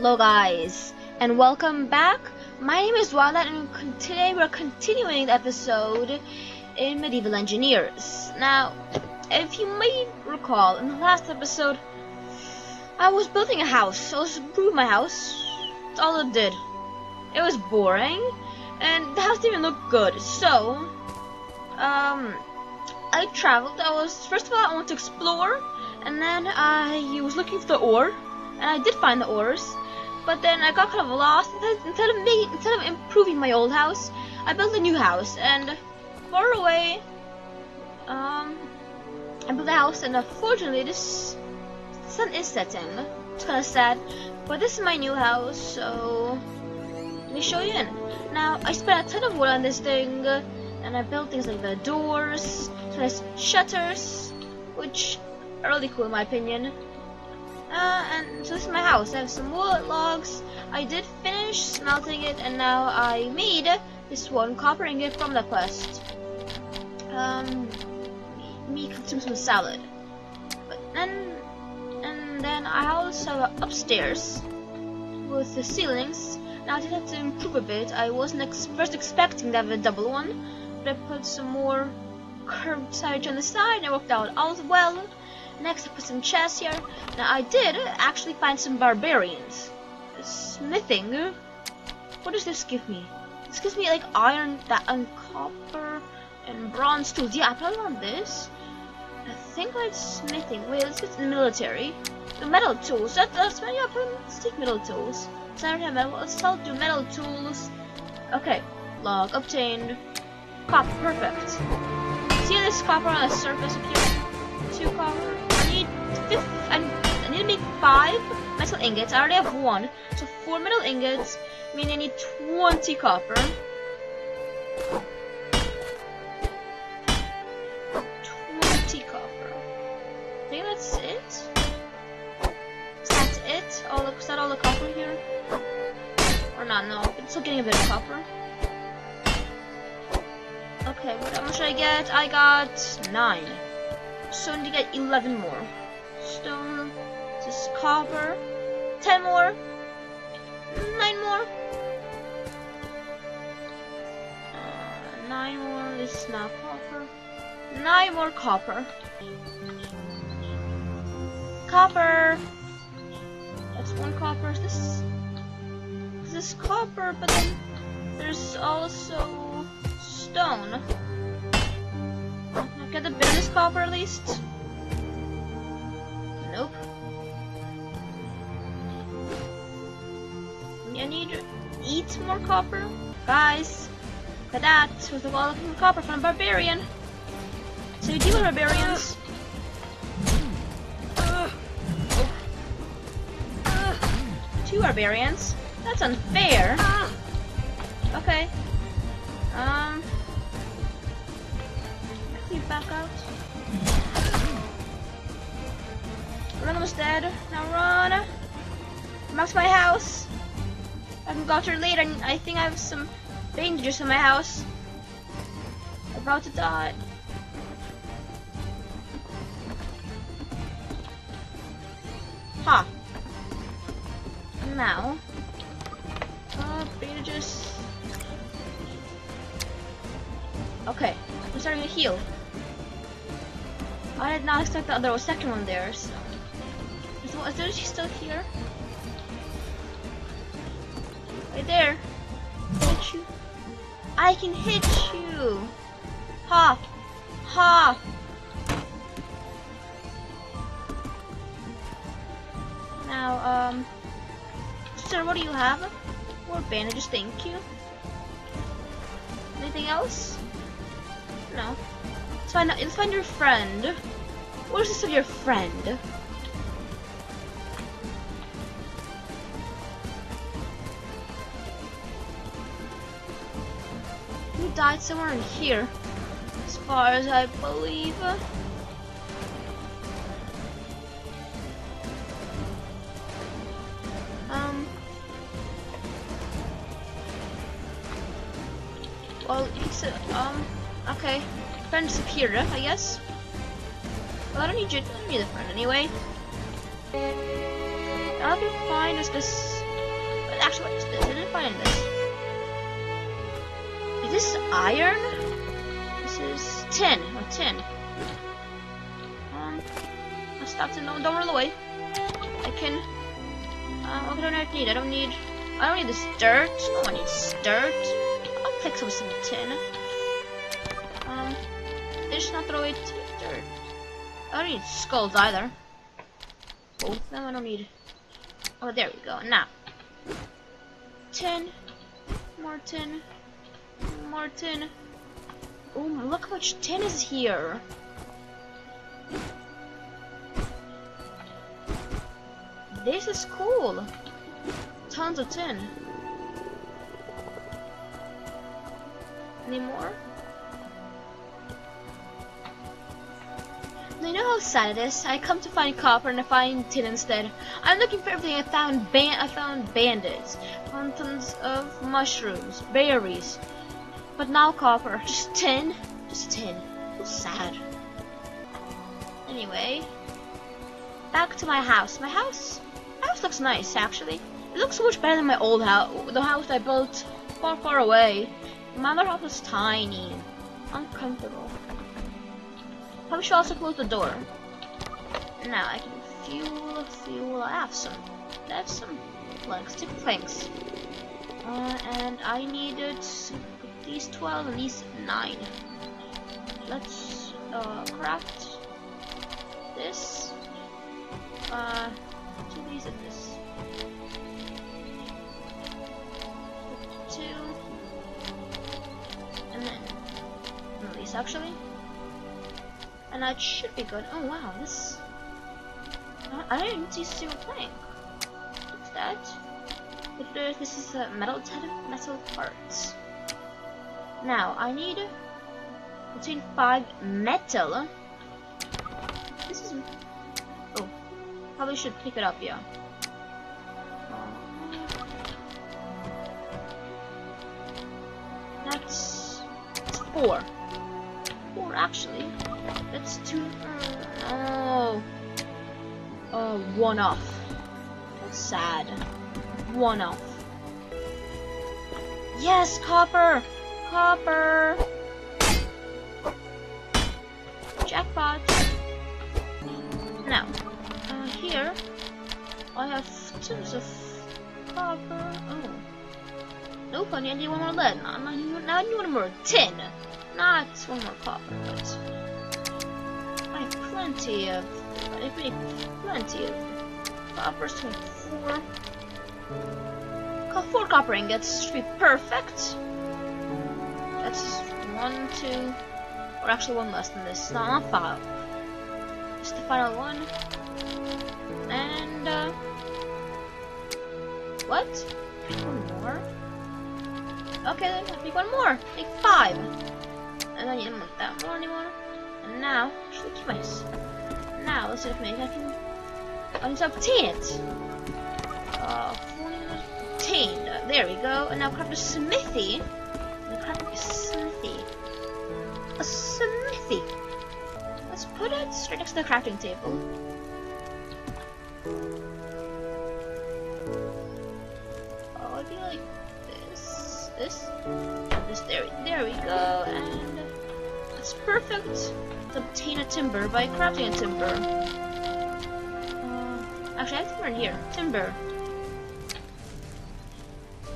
Hello guys, and welcome back. My name is Y-Lion, and today we're continuing the episode in Medieval Engineers. Now, if you may recall, in the last episode, I was building a house. I was improving my house. That's all it did. It was boring, and the house didn't even look good. So, um, I traveled. I was first of all I wanted to explore, and then I was looking for the ore, and I did find the ores. But then I got kind of lost. Instead of making, instead of improving my old house, I built a new house, and far away, um, I built a house, and unfortunately, this sun is setting. It's kind of sad, but this is my new house, so let me show you in. Now, I spent a ton of wood on this thing, and I built things like the doors, so shutters, which are really cool in my opinion. Uh, and so this is my house. I have some wood logs. I did finish smelting it, and now I made this one copper ingot from the quest. Um, me consume some salad. But then, and then I also have upstairs with the ceilings. Now I did have to improve a bit. I wasn't ex first expecting to have a double one, but I put some more curved side on the side, and it worked out all well. Next, I put some chests here. Now, I did actually find some barbarians. Smithing. What does this give me? This gives me like iron, that and copper, and bronze tools. Yeah, I probably want this. I think I like smithing. Wait, let's get the military. The metal tools. That, that's yeah. Let's take metal tools. Saturday metal. Let's tell do metal tools. Okay. Log obtained. Copper. Perfect. See this copper on the surface here? Two copper. Fifth. I, need to make five metal ingots. I already have one. So four metal ingots. Meaning I need 20 copper. 20 copper. I think that's it. Is that it? All the, is that all the copper here? Or not? No, it's still getting a bit of copper. Okay, what how much I get? I got nine. So I need to get 11 more. Stone, copper, 10 more, 9 more. Uh, 9 more, is not copper. 9 more copper. Copper! That's one copper. This, this is copper, but then there's also stone. Get the business copper at least? More copper. Guys, that. Was a wall of copper from a barbarian. So you deal with barbarians. Two barbarians? That's unfair. Okay. Um Can you back out. Run almost dead. Now run. To my house. I got here late. and I think I have some dangers in my house. About to die. Ha. Huh. Now. Uh. Okay, I'm starting to heal. I did not expect that there was a second one there, so... Is, is there she still here? There. Hit you. I can hit you! Ha! Ha! Now, um... Sir, what do you have? More bandages, thank you. Anything else? No. Out. Let's find your friend. What is this of your friend? Died somewhere in here, as far as I believe. Um. Well, he's um. Okay. Friend disappeared, I guess. Well, I don't need you. I don't need a friend anyway. I'll be fine as this actually? I didn't find this. Is this iron? This is tin. Oh, tin. Um, I stopped it. No, don't run away. I can. Uh, what do I need? I don't need. I don't need this dirt. No one needs dirt. I'll pick some some tin. Um, just not throw away dirt. I don't need skulls either. Both of them I don't need. Oh, there we go. Now, tin, more tin, more tin. Oh, look how much tin is here. This is cool. Tons of tin. Any more? You know how sad it is? I come to find copper and I find tin instead. I'm looking for everything. I found ban I found bandits, tons of mushrooms, berries, but now copper. Just tin, just tin. Sad. Anyway, back to my house. My house, my house looks nice actually. It looks so much better than my old house, the house I built far, far away. My other house was tiny, uncomfortable. Probably should also close the door. Now I can fuel, fuel. I have some. I have some planks, two planks. Uh, and I needed these 12 at least 9. Let's uh, craft this. Uh, two of these and this. Two. And then, at least actually. And that should be good. Oh wow, this... I didn't see single plank. What's that? This is a metal metal parts. Now, I need between five metal. This is... Oh, probably should pick it up, yeah. That's, that's four. Four, actually. That's two. Oh. Oh, one off. That's sad. One off. Yes, copper! Copper! Jackpot! Now, uh, here, I have tons of copper. Oh. Nope, I need one more lead. Now, now I need one more tin. Not one more copper, but I have plenty of, I have plenty of coppers. Four, four copper ingots should be perfect. That's one, two, or actually one less than this. No, not five. Just the final one. And, uh, what? One more? Okay, then I think one more. Make five. And then you don't want that more anymore. And now, should twice. Now, let's see if maybe I can, I can obtain it. Uh, obtained. There we go. And now craft a smithy. And craft a the crafting table. Oh, I feel like this, this, this. There, there we go. And it's perfect to obtain a timber by crafting a timber. Uh, actually, I have timber here. Timber.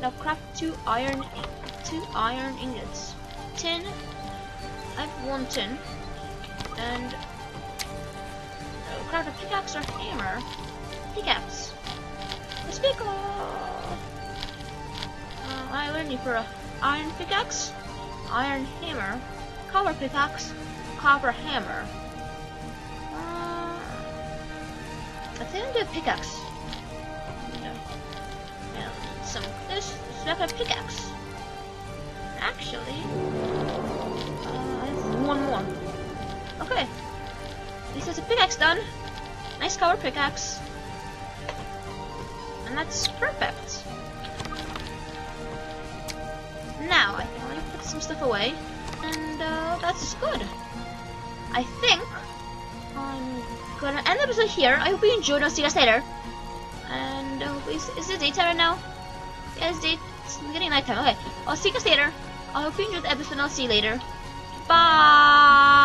Now craft two iron, two iron ingots. Tin. I have one tin. And craft a pickaxe or hammer. Pickaxe. Let's pick uh, I learned you for a iron pickaxe, iron hammer, copper pickaxe, copper hammer. Uh, I think gonna do a pickaxe. And some this is like a pickaxe. Actually, uh, one more. Okay, this is a pickaxe done. Nice color pickaxe. And that's perfect. Now, I can only put some stuff away. And uh, that's good. I think I'm gonna end the episode here. I hope you enjoyed. I'll see you guys later. And uh, is, it daytime right now? Yes, it's getting nighttime. Okay, I'll see you guys later. I hope you enjoyed the episode I'll see you later. Bye!